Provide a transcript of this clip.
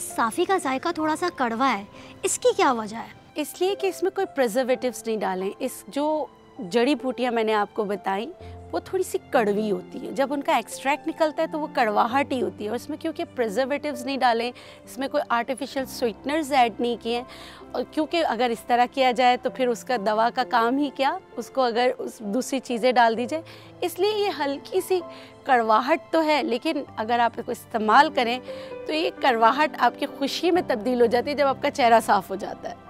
साफ़ी का जायका थोड़ा सा कड़वा है। इसकी क्या वजह है? इसलिए कि इसमें कोई प्रिजर्वेटिव्स नहीं डालें। इस जो जड़ी बूटियाँ मैंने आपको बताई वो थोड़ी सी कड़वी होती है। जब उनका एक्सट्रैक्ट निकलता है तो वो कड़वाहट ही होती है और इसमें क्योंकि प्रिजर्वेटिव्स नहीं डालें, इसमें कोई आर्टिफिशियल स्वीटनर्स ऐड नहीं किए और क्योंकि अगर इस तरह किया जाए तो फिर उसका दवा का काम ही क्या? उसको अगर उस दूसरी चीज़ें डाल दी जाए। इसलिए ये हल्की सी कड़वाहट तो है, लेकिन अगर आप इसको इस्तेमाल करें तो ये कड़वाहट आपकी खुशी में तब्दील हो जाती है जब आपका चेहरा साफ़ हो जाता है।